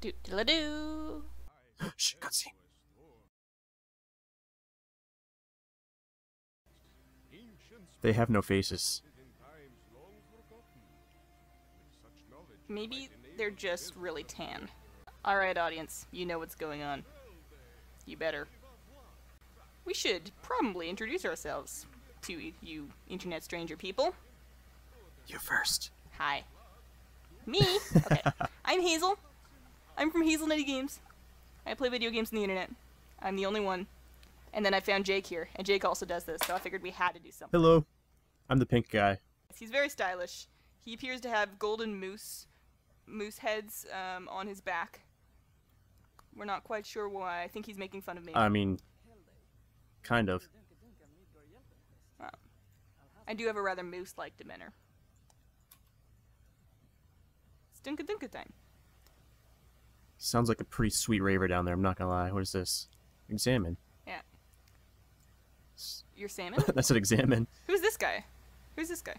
Do diddle do. Shh, cutscene. They have no faces. Maybe they're just really tan. Alright, audience, you know what's going on. You better. We should probably introduce ourselves to you internet stranger people. You first. Hi. Me? Okay. I'm Hazel. I'm from Hazel Nutty Games. I play video games on the internet. I'm the only one. And then I found Jake here, and Jake also does this, so I figured we had to do something. Hello. I'm the pink guy. He's very stylish. He appears to have golden moose moose heads um, on his back. We're not quite sure why. I think he's making fun of me. I mean, kind of. I do have a rather moose-like demeanor. It's Dunka Dunka time. Sounds like a pretty sweet raver down there, I'm not gonna lie. What is this? Examine. Yeah. You're salmon? That's an examine. Who's this guy? Who's this guy?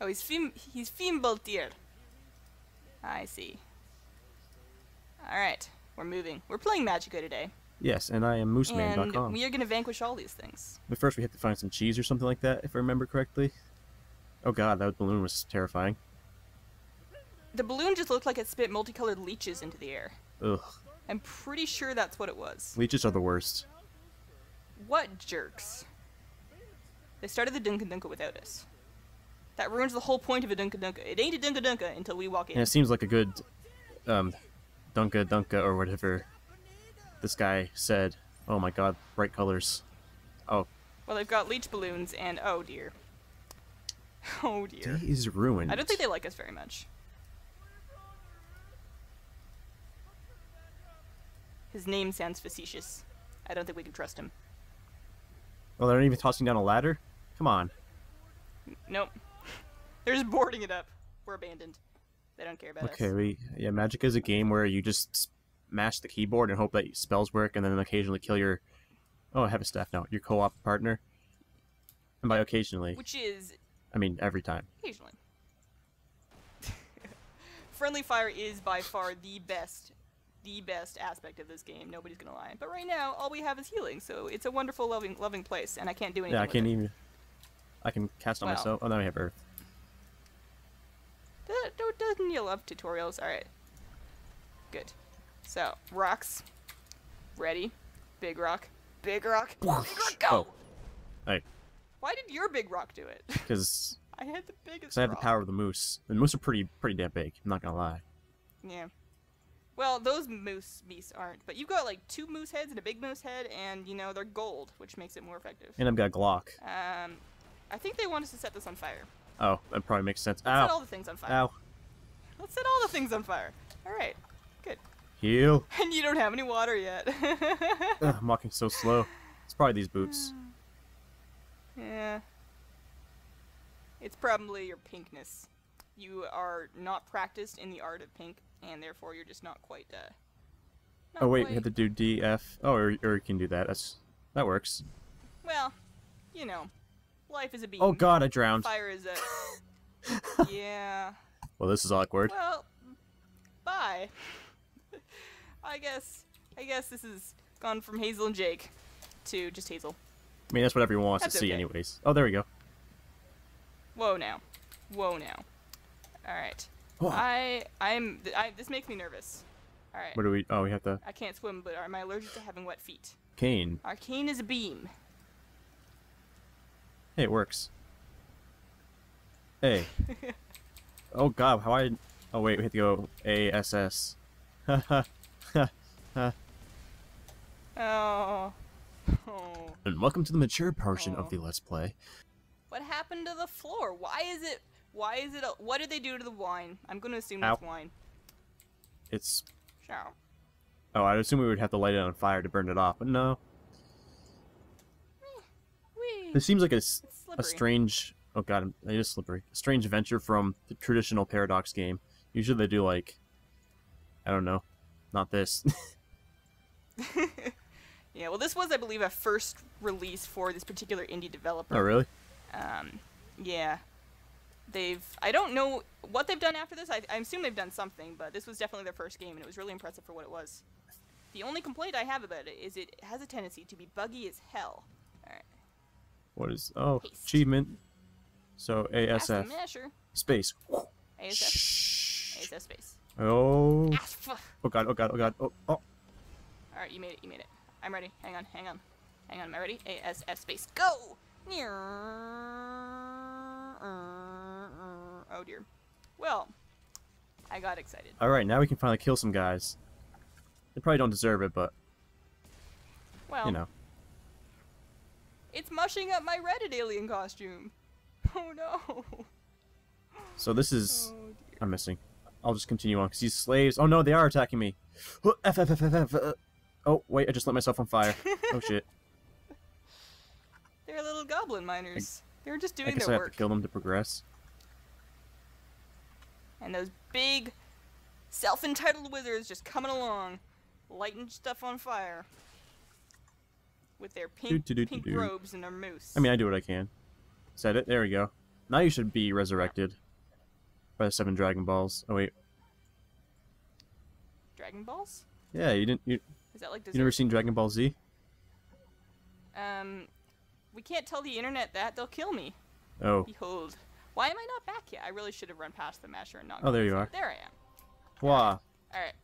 Oh, he's Fim. He's Fimbaltier. I see. All right, we're moving. We're playing Magicka today, Yes, and I am MooseMan.com. and we are gonna vanquish all these things. But first we have to find some cheese or something like that, if I remember correctly. Oh god, that balloon was terrifying. The balloon just looked like it spit multicolored leeches into the air. Ugh. I'm pretty sure that's what it was. Leeches are the worst. What jerks? They started the Dunka Dunka without us. That ruins the whole point of a Dunka Dunka. It ain't a Dunka Dunka until we walk in. And it seems like a good, um, Dunka Dunka or whatever this guy said. Oh my god, bright colors. Oh, Well, they've got leech balloons, and oh dear. Oh dear. day is ruined. I don't think they like us very much. His name sounds facetious. I don't think we can trust him. Well, they're not even tossing down a ladder? Come on. Nope. They're just boarding it up. We're abandoned. They don't care about Okay, us. Okay, we yeah, Magic is a game where you just smash the keyboard and hope that spells work, and then occasionally kill your. Oh, I have a staff now. Your co-op partner. And by occasionally, Which is I mean every time. occasionally. Friendly fire is by far the best, the best aspect of this game. Nobody's gonna lie. But right now, all we have is healing, so it's a wonderful, loving, loving place, and I can't do anything. Yeah, I can't it. even. I can cast on Wow. myself. Oh, now I have Earth. Do- do- Doesn't you love tutorials? Alright. Good. So, rocks. Ready. Big rock. Big rock. Big rock, go! Oh. Hey, Why did your big rock do it? because I had the biggest I have the power of the moose. The moose are pretty pretty damn big. I'm not gonna lie. Yeah. Well, those moose meese aren't, but you've got like two moose heads and a big moose head, and you know, they're gold, which makes it more effective. And I've got Glock. Um, I think they want us to set this on fire. Oh, that probably makes sense. Let's set all the things on fire. Ow! Let's set all the things on fire. Alright. Good. Heal! And you don't have any water yet. Ugh, I'm walking so slow. It's probably these boots. Yeah. It's probably your pinkness. You are not practiced in the art of pink, and therefore you're just not quite, uh. not Oh wait, we quite- have to do D, F. Oh, or, or you can do that. That's that works. Well, you know, life is a beam. Oh god, I drowned. Fire is a. yeah. Well, this is awkward. Well, bye. I guess. I guess this has gone from Hazel and Jake to just Hazel. I mean, that's what everyone wants That's to see, anyways. Oh, there we go. Whoa now. Whoa now. Alright. Whoa. I. I'm. I, this makes me nervous. Alright. What do we? Oh, we have to. I can't swim, but am I allergic to having wet feet? Cane. Arcane is a beam. Hey, it works. Hey. oh god, how I? Oh wait, we have to go A S S. Haha. Oh. Oh. And welcome to the mature portion Aw. of oh. the Let's Play. What happened to the floor? Why is it? Why is it? What did they do to the wine? I'm gonna assume that's Ow. wine. It's. Sure. Oh, I'd assume we would have to light it on fire to burn it off, but no. Whee! This seems like a, a strange. Oh god, it is slippery. A strange venture from the traditional Paradox game. Usually they do like. I don't know. Not this. Yeah, well, this was, I believe, a first release for this particular indie developer. oh really? Um, yeah. They've I don't know what they've done after this. I, I assume they've done something, but this was definitely their first game, and it was really impressive for what it was. The only complaint I have about it is it has a tendency to be buggy as hell. Alright. What is... Oh, Haste. achievement. So, ASF. Space. ASF. Shh. ASF space. Oh. ASF. Oh god, oh god, oh god. Oh, oh. Alright, you made it, you made it. I'm ready. Hang on, hang on. Hang on, am I ready? ASF space. Go! Oh dear. Well, I got excited. Alright, now we can finally kill some guys. They probably don't deserve it, but, Well, you know. it's mushing up my Reddit alien costume. Oh no. So this is... Oh. I'm missing. I'll just continue on, because these slaves... Oh no, they are attacking me. F, F, F, F, F, uh, Oh, wait, I just lit myself on fire. Oh shit. They're little goblin miners. They're just doing I guess I their have work. to kill them to progress. And those big, self-entitled wizards just coming along, lighting stuff on fire. With their pink, pink Do-do-do-do-do. robes and their moose. I mean, I do what I can. Said it. There we go. Now you should be resurrected by the seven Dragon Balls. Oh wait, Dragon Balls? yeah, you didn't. You, Is that like you never seen Dragon Ball Z? Um, we can't tell the internet that. They'll kill me. Oh, Behold. Why am I not back yet? I really should have run past the masher and not. Oh, there you are. There I am. wow. Alright.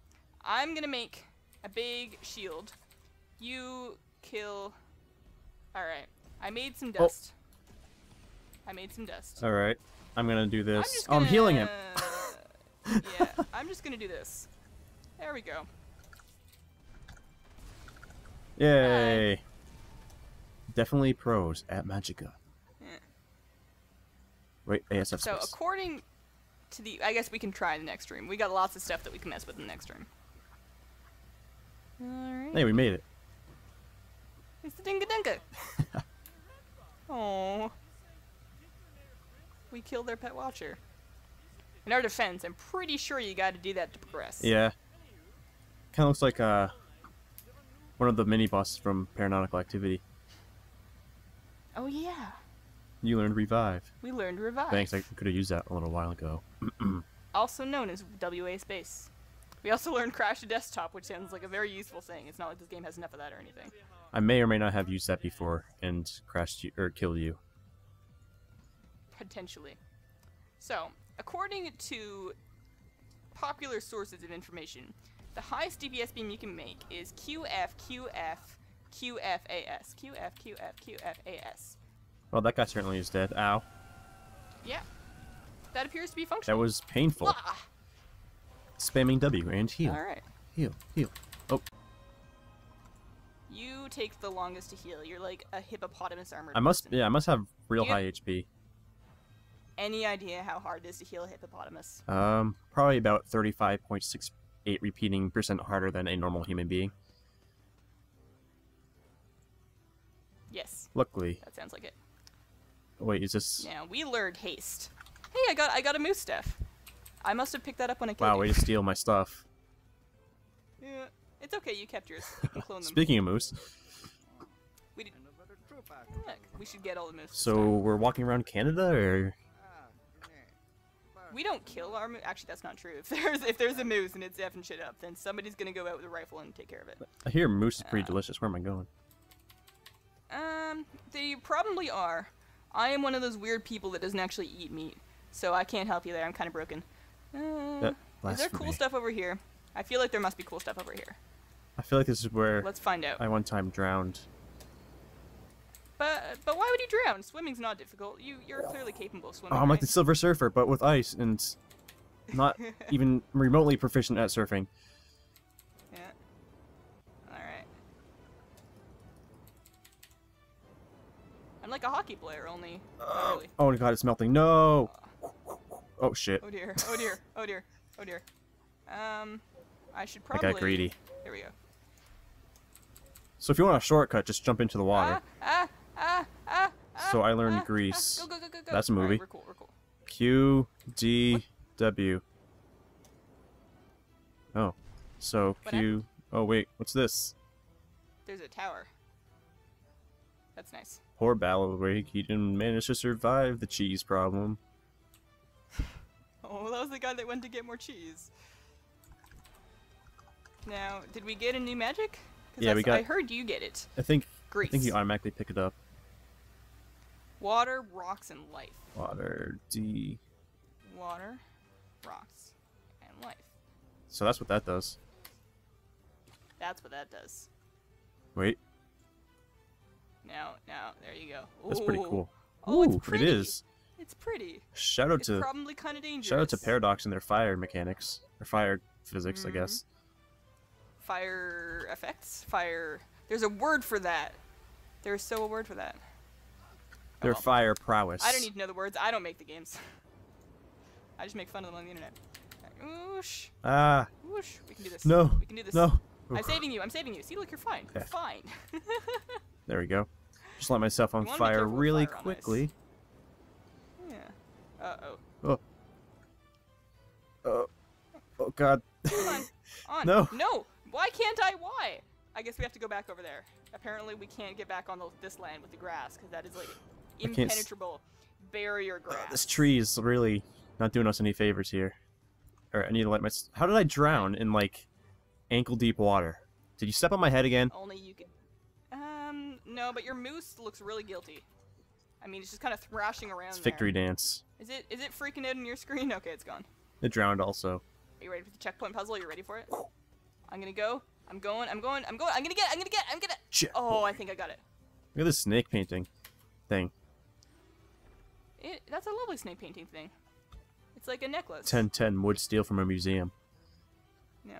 I'm gonna make a big shield. You kill. Alright. I made some Oh. dust. I made some dust. All right, I'm gonna do I'm this. just Oh, I'm healing him. yeah, I'm just gonna do this. There we go. Yay! Definitely pros at Magicka. Wait, ASF So space. according to the, I guess we can try in the next room. We got lots of stuff that we can mess with in the next room. Alright. Hey, we made it. It's the Dinga Dinga. Oh. We killed their pet watcher. In our defense, I'm pretty sure you gotta do that to progress. Yeah. Kind of looks like uh one of the mini bosses from Paranautical Activity. Oh yeah. You learned revive. We learned revive. Thanks, I could have used that a little while ago. Also known as WA space. We also learned crash to desktop, which sounds like a very useful thing. It's not like this game has enough of that or anything. I may or may not have used that before and crashed you or killed you. Potentially. So, according to popular sources of information, the highest DPS beam you can make is QF, QF, QFAS. QF, QF, QFAS. Well, that guy certainly is dead. Ow. Yeah. That appears to be functional. That was painful. Ah, Spamming W and heal. Alright. Heal. Heal. Oh, You take the longest to heal. You're like a hippopotamus armored I must. person. Yeah, I must have real You- high HP. Any idea how hard it is to heal a hippopotamus? Um, probably about thirty-five point six eight repeating percent harder than a normal human being. Yes, Luckily, that sounds like it. Wait, is this? Yeah, we learned haste. Hey, I got I got a moose staff. I must have picked that up when I killed Wow, you. way to steal my stuff. Yeah, it's okay. You kept yours. You. Speaking of moose, we did. Look, we should get all the moose. so time. we're walking around Canada, or we don't kill our moose. Actually, that's not true. If there's if there's a moose and it's effing shit up, then somebody's gonna go out with a rifle and take care of it. I hear moose is pretty Uh, delicious. Where am I going? Um, they probably are. I am one of those weird people that doesn't actually eat meat, so I can't help you there. I'm kind of broken. Uh, is there cool stuff over here? I feel like there must be cool stuff over here. I feel like this is where Let's find out. I one time drowned. But but why would you drown? Swimming's not difficult. You you're clearly capable of Oh, swimming. I'm like right? the Silver Surfer, but with ice and not even remotely proficient at surfing. I'm like a hockey player, only not really. Oh my god, it's melting. No! Oh shit. Oh dear. Oh dear. Oh dear. Oh dear. Um, I should I probably. got greedy. Here we go. So if you want a shortcut, just jump into the water. Ah, ah, ah, ah, So I learned ah, ah, Grease. Go, go, go, go, go. That's a Alright, movie. we're cool. We're cool. Q D W. Oh. So What Q Oh wait, what's this? There's a tower. That's nice. Poor Balowake, he didn't manage to survive the cheese problem. Oh, that was the guy that went to get more cheese. Now, did we get a new magic? Yeah, we that's- I heard you get it. I think I think you automatically pick it up. Water, rocks, and life. Water D. Water, rocks, and life. So that's what that does. That's what that does. Wait, Now, now, there you go. that's pretty Ooh. cool. Oh, it's Ooh, pretty. it is. It's pretty. Shout out It's to probably kind of dangerous. shout out to Paradox and their fire mechanics or fire physics, I Mhm. guess. Fire effects? Fire. There's a word for that. There's so a word for that. Their well. fire prowess. I don't need to know the words. I don't make the games. I just make fun of them on the internet. Whoosh, Ah, whoosh. We can do this. no, We can do this. no. I'm saving you. I'm saving you. See, look, you're fine. You're fine. There we go. Just light myself on You wanna be fire really fire on ice. quickly. yeah. Uh oh. Oh. Oh. Oh God. Come on. On. No. No. Why can't I? Why? I guess we have to go back over there. Apparently, we can't get back on the, this land with the grass because that is like I can't s- impenetrable barrier grass. this tree is really not doing us any favors here. All right, I need to let my. How did I drown in like ankle deep water? Did you step on my head again? Only you can. No, but your moose looks really guilty. I mean, it's just kind of thrashing around. It's there. victory dance. Is it? Is it freaking out on your screen? Okay, it's gone. It drowned also. Are you ready for the checkpoint puzzle? Are you ready for it? I'm gonna go. I'm going. I'm going. I'm going. I'm gonna get. it, I'm gonna get. it, I'm gonna. Shit. Oh, I think I got it. Look at this snake painting thing. It. That's a lovely snake painting thing. It's like a necklace. 1010 wood steel from a museum. Yeah.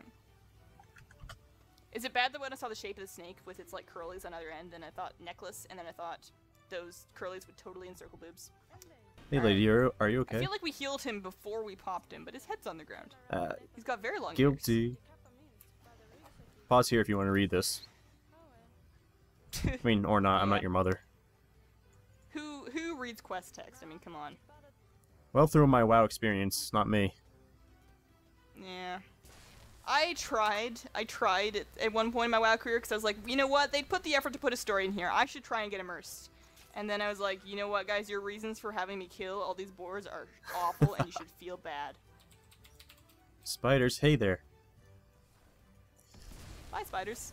Is it bad that when I saw the shape of the snake with its like curlies on either end, then I thought necklace, and then I thought those curlies would totally encircle boobs? Hey lady, are, are you okay? I feel like we healed him before we popped him, but his head's on the ground. Uh, He's got very long ears. guilty. Pause here if you want to read this. I mean, or not. I'm Yeah. not your mother. who who reads quest text? I mean, come on. Well, through my WoW experience, not me. Yeah. I tried. I tried at, at one point in my WoW career because I was like, you know what? They'd put the effort to put a story in here. I should try and get immersed. And then I was like, you know what, guys? Your reasons for having me kill all these boars are awful, and you should feel bad. Spiders, hey there. Bye, spiders.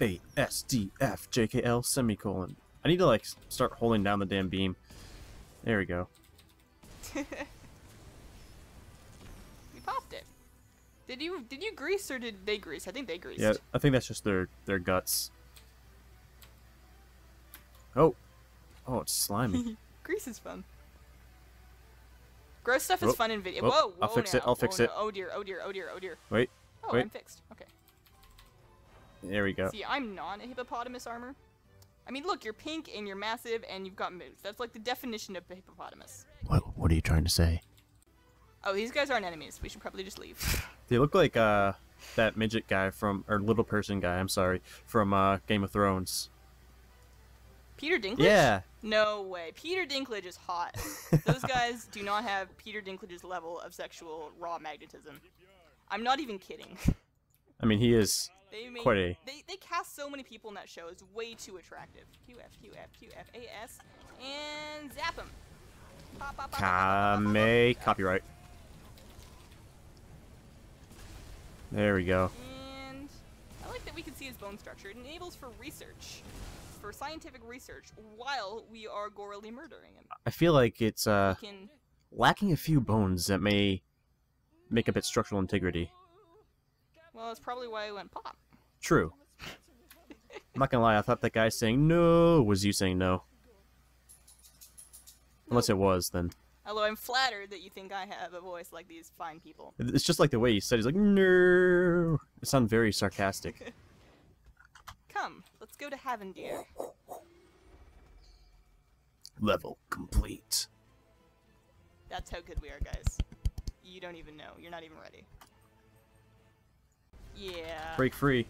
A S D F J K L semicolon. I need to like start holding down the damn beam. There we go. we popped it. Did you did you grease or did they grease? I think they greased. Yeah, I think that's just their their guts. Oh, oh, it's slimy. Grease is fun. Gross stuff is Whoop. fun in video. Whoop. Whoa, whoa, I'll fix it. I'll fix oh, it. No. Oh dear, oh dear, oh dear, oh dear. Wait, Oh, Wait. I'm fixed. Okay. there we go. See, I'm not a hippopotamus armor. I mean, look, you're pink and you're massive and you've got moves. That's like the definition of a hippopotamus. What What are you trying to say? Oh, these guys aren't enemies. We should probably just leave. They look like uh that midget guy from or little person guy. I'm sorry from uh Game of Thrones. Peter Dinklage? Yeah. No way. Peter Dinklage is hot. Those guys do not have Peter Dinklage's level of sexual raw magnetism. I'm not even kidding. I mean, he is They make, quite a. they, they cast so many people in that show. It's way too attractive. QF, QF, QF, AS, and zap him. Pop, pop, Kame pop. copyright. There we go. And I like that we can see his bone structure. It enables for research, for scientific research, while we are gorily murdering him. I feel like it's uh can. lacking a few bones that may make up its structural integrity. Well, that's probably why I went pop. True. I'm not gonna lie, I thought that guy saying no was you saying no. Unless it was, then Although I'm flattered that you think I have a voice like these fine people. it's just like the way he said. He's like no. It sounded very sarcastic. Come, let's go to Havindr. Level complete. That's how good we are, guys. You don't even know. You're not even ready. Yeah. Break free.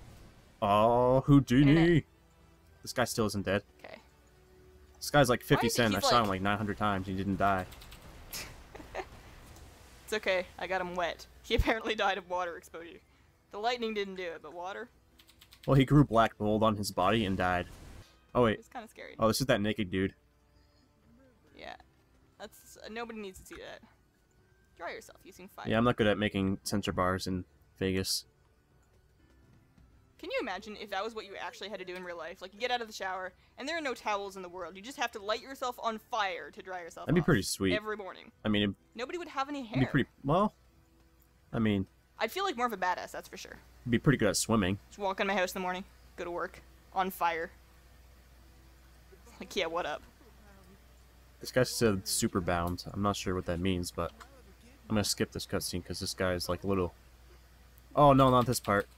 Oh, Houdini. This guy still isn't dead. Okay. This guy's like 50 is he- Cent. I he's saw him like- like 900 times. He didn't die. It's okay. I got him wet. He apparently died of water exposure. The lightning didn't do it, but water? Well, he grew black mold on his body and died. Oh wait. It's kind of scary. Oh, this is that naked dude. Yeah. That's uh, nobody needs to see that. Dry yourself using fire. Yeah, I'm not good at making censor bars in Vegas. Can you imagine if that was what you actually had to do in real life? Like, you get out of the shower, and there are no towels in the world. You just have to light yourself on fire to dry yourself That'd be pretty sweet. Every morning. I mean, Nobody would have any hair. be pretty well. I mean, I'd feel like more of a badass, that's for sure. be pretty good at swimming. Just walk in my house in the morning, go to work, on fire. Like, yeah, what up? This guy said super bound. I'm not sure what that means, but I'm gonna skip this cutscene because this guy is like a little. Oh no, not this part.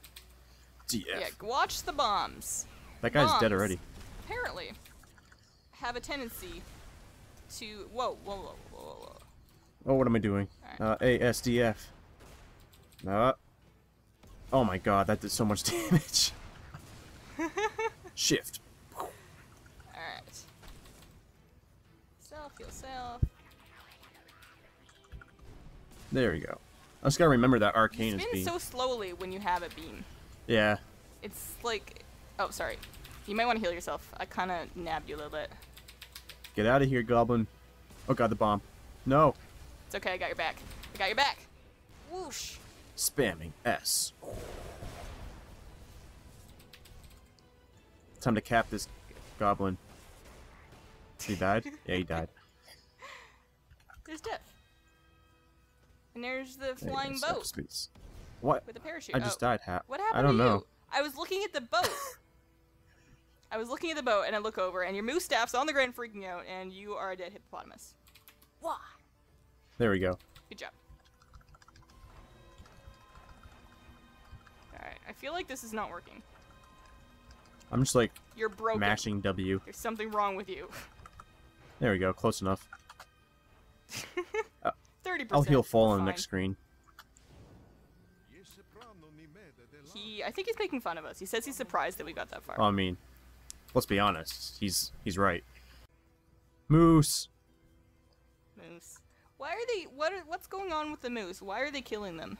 DF. Yeah, watch the bombs. that guy's dead already. Apparently, have a tendency to. Whoa, whoa, whoa, whoa, whoa. Oh, what am I doing? Uh, ASDF. No. Oh my god, that did so much damage. Shift. Alright. Self, heal self. There we go. I just gotta remember that arcane is Spin being. so slowly when you have a beam. Yeah. It's like. Oh, sorry. You might want to heal yourself. I kind of nabbed you a little bit. Get out of here, goblin. Oh god, the bomb. No. It's okay, I got your back. I got your back. Whoosh. Spamming S. Time to cap this goblin. He died? Yeah, he died. There's death. And there's the flying go, boat. What? with a parachute. I just oh. died, Hap. What happened I don't to know. you? I was looking at the boat. I was looking at the boat and I look over and your moose staff's on the ground freaking out and you are a dead hippopotamus. Why? There we go. Good job. Alright, I feel like this is not working. I'm just like You're broken. mashing W. There's something wrong with you. There we go, close enough. Uh, 30%. I'll heal fall on the next screen. He, I think he's making fun of us. He says he's surprised that we got that far. I mean, let's be honest. He's he's right. Moose. moose. Why are they? What? Are, what's going on with the moose? Why are they killing them?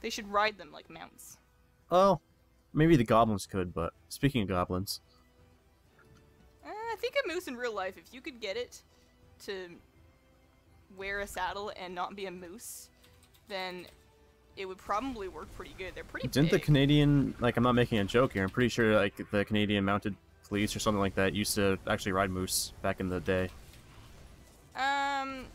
They should ride them like mounts. Oh, maybe the goblins could, but speaking of goblins, Uh, I think a moose in real life, if you could get it to wear a saddle and not be a moose, then it would probably work pretty good. They're pretty didn't the. Canadian like I'm not making a joke here. I'm pretty sure like the Canadian Mounted Police or something like that used to actually ride moose back in the day. um,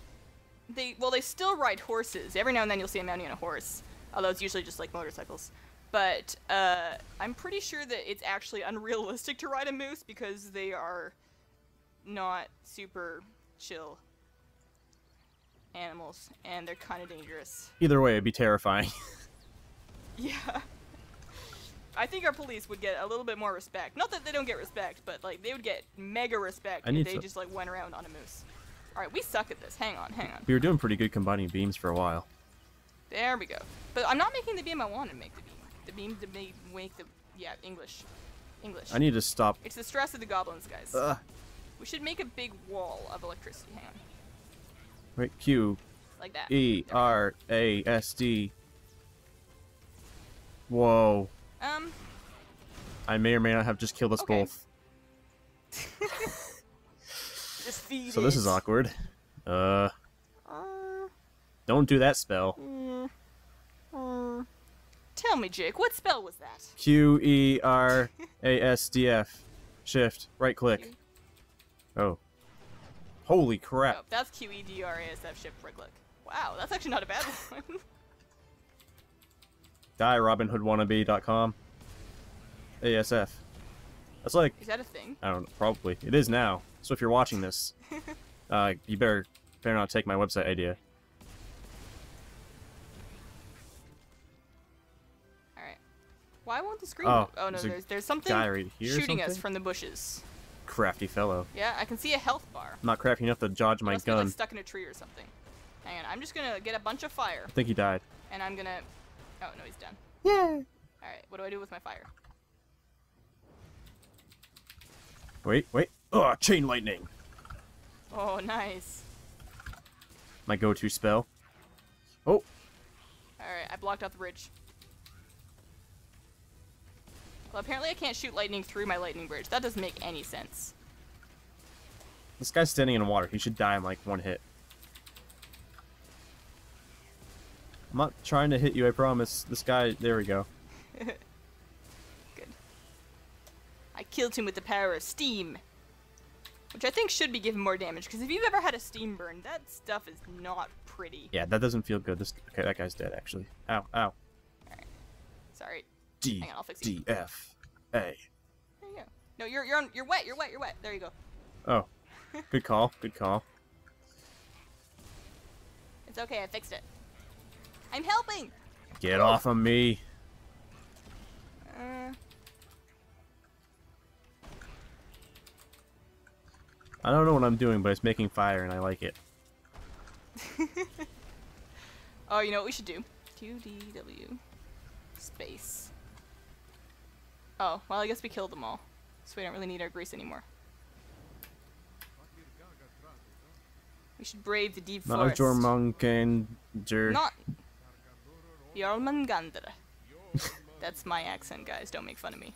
they well, they still ride horses. Every now and then you'll see a mountie on a horse, although it's usually just like motorcycles. But uh, I'm pretty sure that it's actually unrealistic to ride a moose because they are not super chill animals, and they're kind of dangerous. Either way, it'd be terrifying. Yeah. I think our police would get a little bit more respect. Not that they don't get respect, but like they would get mega respect I if they to- just like went around on a moose. All right, we suck at this. Hang on, hang on. we were doing pretty good combining beams for a while. There we go. But I'm not making the beam I want to make the beam. The beam to make, make the yeah English, English. I need to stop. It's the stress of the goblins, guys. Ugh. We should make a big wall of electricity. Hang on, Wait, Q like that. E There we go. R A S D. Whoa. Um. I may or may not have just killed us Okay. both. So this is awkward. Uh, Uh, don't do that spell. mm, mm. Tell me, Jake, what spell was that? Q E R A S D F. Shift. Right click. Oh. Holy Oh, crap. that's Q E D R A S F ship right. Wow, that's actually not a bad one. Die RobinHoodWannabe.com. ASF. That's like, is that a thing? I don't know, probably. It is now. So if you're watching this, uh, you better better not take my website idea. All right. Why won't the screen? Oh, oh no, there's there's something guy right here shooting us from the bushes. Crafty fellow. Yeah, I can see a health bar. I'm not crafty enough to dodge my Must be like gun. stuck in a tree or something. Hang on, I'm just gonna get a bunch of fire, I think he died. and I'm gonna. Oh no, he's done. Yeah. All right, what do I do with my fire? Wait, wait. Oh, chain lightning. Oh, nice. My go-to spell. Oh, All right, I blocked out the bridge. Well, apparently I can't shoot lightning through my lightning bridge. That doesn't make any sense. this guy's standing in water. He should die in like one hit. I'm not trying to hit you, I promise. This guy, there we go. Good. I killed him with the power of steam. Which I think should be given more damage, because if you've ever had a steam burn, that stuff is not pretty. Yeah, that doesn't feel good. This okay, that guy's dead actually. Ow, ow. Sorry. D Hang on, I'll fix you. D F A. There you go. No, you're you're on, you're wet. You're wet. You're wet. There you go. Oh, good call. Good call. It's okay. I fixed it. I'm helping. Get off of me. Uh, I don't know what I'm doing, but it's making fire and I like it. oh, you know what we should do? QDW space. Oh, well, I guess we killed them all, so we don't really need our grease anymore. We should brave the deep forest. Jormungander. Not Jormungandr. That's my accent, guys. Don't make fun of me.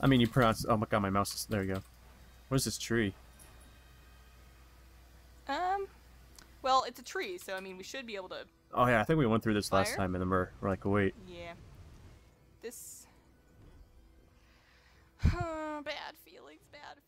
I mean, you pronounce. Oh my god, my mouse is. There you go. What is this tree? Um, well, it's a tree, so I mean, we should be able to. Oh yeah, I think we went through this last time, and then we're, we're like, oh, wait. Yeah. This bad feelings, bad